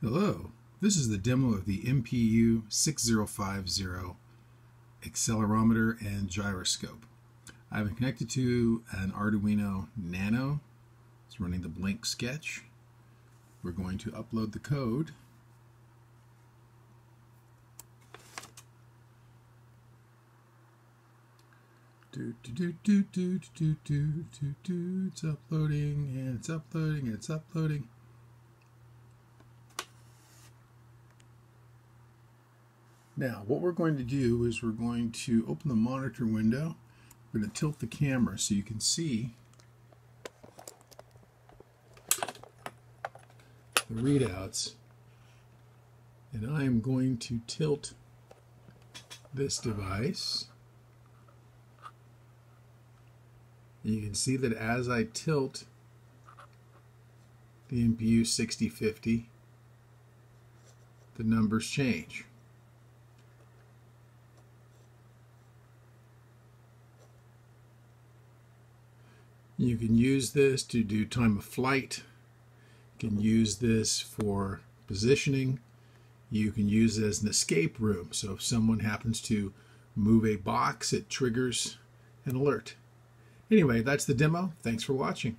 Hello, this is the demo of the MPU 6050 accelerometer and gyroscope. I have it connected to an Arduino Nano. It's running the Blink Sketch. We're going to upload the code. Do, do, do, do, do, do, do, do, do. It's uploading, and it's uploading, and it's uploading. Now, what we're going to do is we're going to open the monitor window. We're going to tilt the camera so you can see the readouts. And I am going to tilt this device. And you can see that as I tilt the MPU 6050, the numbers change. You can use this to do time of flight. You can use this for positioning. You can use it as an escape room. So if someone happens to move a box, it triggers an alert. Anyway, that's the demo. Thanks for watching.